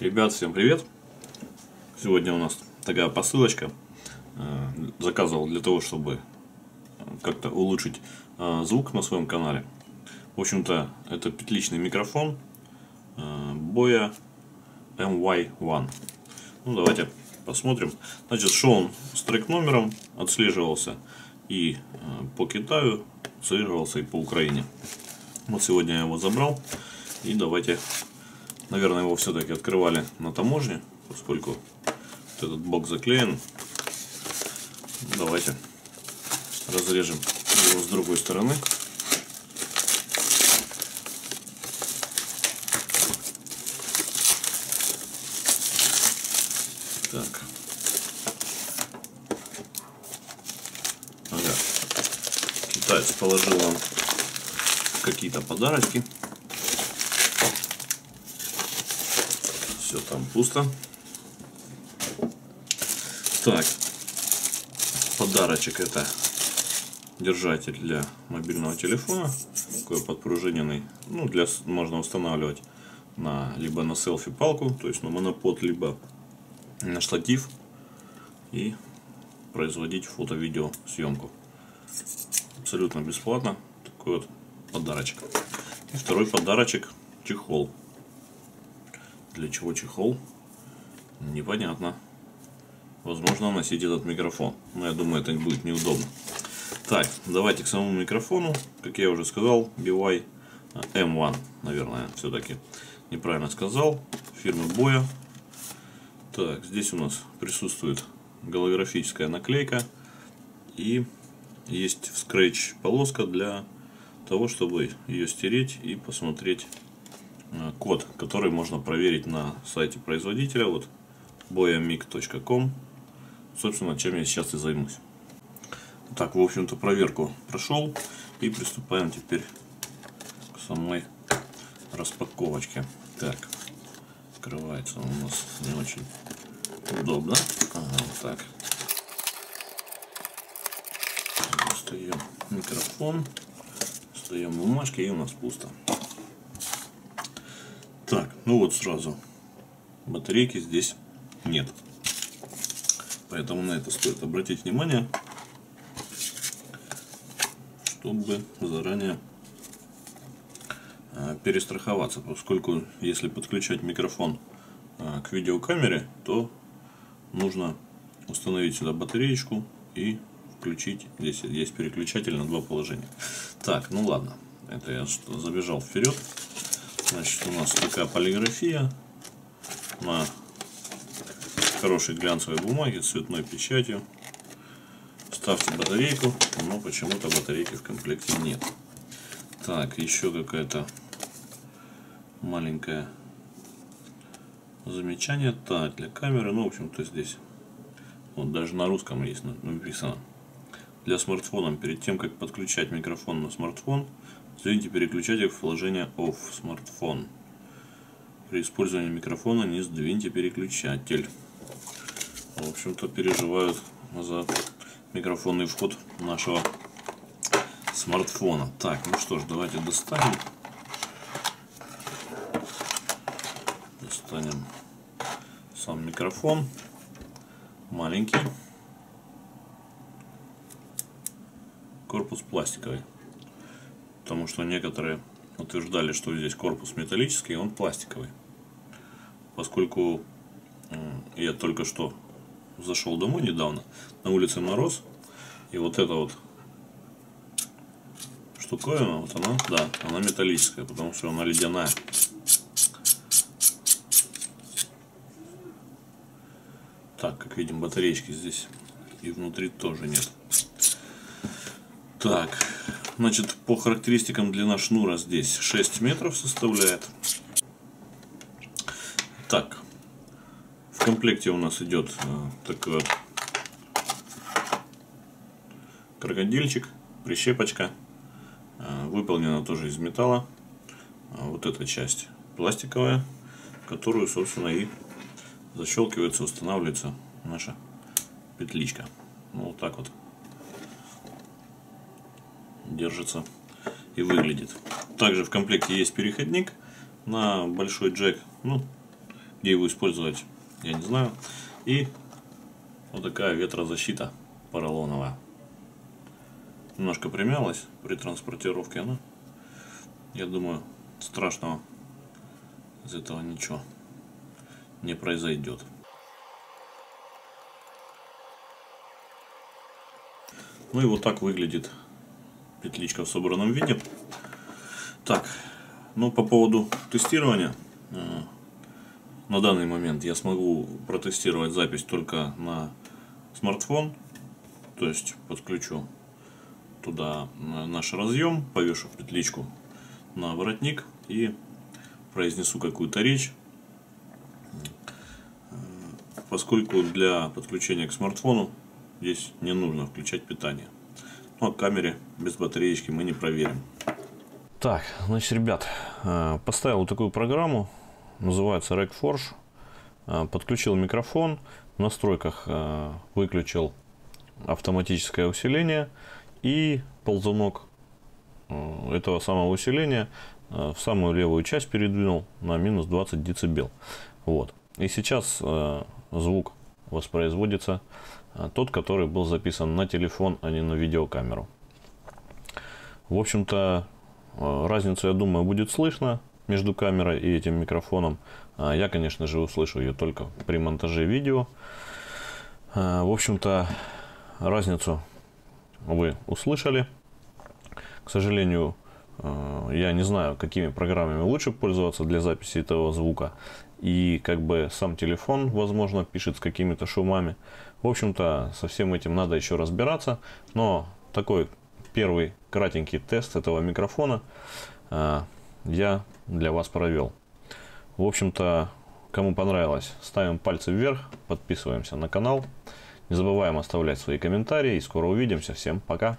Ребят, всем привет! Сегодня у нас такая посылочка. Э, заказывал для того, чтобы как-то улучшить э, звук на своем канале. В общем-то, это петличный микрофон э, MY1. Ну, давайте посмотрим. Значит, шел он с трек номером, отслеживался и по Китаю, отслеживался и по Украине. Вот сегодня я его забрал. И давайте Наверное, его все-таки открывали на таможне, поскольку вот этот бок заклеен. Давайте разрежем его с другой стороны. Так. Ага. Китаец положил нам какие-то подарочки. Все там пусто. Так. Подарочек это держатель для мобильного телефона. Такой подпружиненный. Ну, для можно устанавливать на либо на селфи палку, то есть на монопод, либо на штатив и производить фото-видео съемку. Абсолютно бесплатно. Такой вот подарочек. И второй подарочек чехол. Для чего чехол? Непонятно. Возможно носить этот микрофон. Но я думаю, это будет неудобно. Так, давайте к самому микрофону. Как я уже сказал, BY M1, наверное, все-таки неправильно сказал. Фирмы Боя. Так, здесь у нас присутствует голографическая наклейка. И есть скретч полоска для того, чтобы ее стереть и посмотреть Э, код, который можно проверить на сайте производителя, вот boyamic.com. Собственно, чем я сейчас и займусь. Так, в общем-то, проверку прошел. И приступаем теперь к самой распаковочке. Так, открывается у нас не очень удобно. Ага, так. Достаем микрофон, достаем бумажки и у нас пусто. Так, ну вот сразу. Батарейки здесь нет. Поэтому на это стоит обратить внимание, чтобы заранее а, перестраховаться, поскольку если подключать микрофон а, к видеокамере, то нужно установить сюда батареечку и включить. Здесь есть переключатель на два положения. Так, ну ладно, это я забежал вперед. Значит, у нас такая полиграфия на хорошей глянцевой бумаге, цветной печатью. Ставьте батарейку, но почему-то батарейки в комплекте нет. Так, еще какая-то маленькое замечание. Так, для камеры, ну, в общем-то, здесь вот даже на русском есть написано. Для смартфона, перед тем, как подключать микрофон на смартфон, Сдвиньте переключатель в положение OFF смартфон. При использовании микрофона не сдвиньте переключатель. В общем-то переживают за микрофонный вход нашего смартфона. Так, ну что ж, давайте достанем. Достанем сам микрофон. Маленький. Корпус пластиковый потому что некоторые утверждали, что здесь корпус металлический, он пластиковый. Поскольку я только что зашел домой недавно, на улице мороз, и вот эта вот штуковина, вот она, да, она металлическая, потому что она ледяная. Так, как видим, батареечки здесь и внутри тоже нет. Так, Значит, по характеристикам длина шнура здесь 6 метров составляет. Так, в комплекте у нас идет э, такой вот крокодильчик, прищепочка. Э, выполнена тоже из металла. А вот эта часть пластиковая, которую, собственно, и защелкивается, устанавливается наша петличка. Ну, вот так вот держится и выглядит. Также в комплекте есть переходник на большой джек. Ну, где его использовать, я не знаю. И вот такая ветрозащита поролоновая. Немножко примялась при транспортировке, но я думаю, страшного из этого ничего не произойдет. Ну и вот так выглядит петличка в собранном виде. Так, ну по поводу тестирования. Э, на данный момент я смогу протестировать запись только на смартфон. То есть подключу туда э, наш разъем, повешу петличку на воротник и произнесу какую-то речь. Э, поскольку для подключения к смартфону здесь не нужно включать питание. Ну а камере без батареечки мы не проверим. Так, значит, ребят, э, поставил такую программу, называется RegForge. Э, подключил микрофон, в настройках э, выключил автоматическое усиление и ползунок этого самого усиления в самую левую часть передвинул на минус 20 дБ. Вот. И сейчас звук воспроизводится тот, который был записан на телефон, а не на видеокамеру. В общем-то, Э, разницу, я думаю, будет слышно между камерой и этим микрофоном. А я, конечно же, услышу ее только при монтаже видео. В общем-то, разницу вы услышали. К сожалению, я не знаю, какими программами лучше пользоваться для записи этого звука. И как бы сам телефон, возможно, пишет с какими-то шумами. В общем-то, со всем этим надо еще разбираться. Но такой первый кратенький тест этого микрофона э, я для вас провел. В общем-то, кому понравилось, ставим пальцы вверх, подписываемся на канал. Не забываем оставлять свои комментарии и скоро увидимся. Всем пока!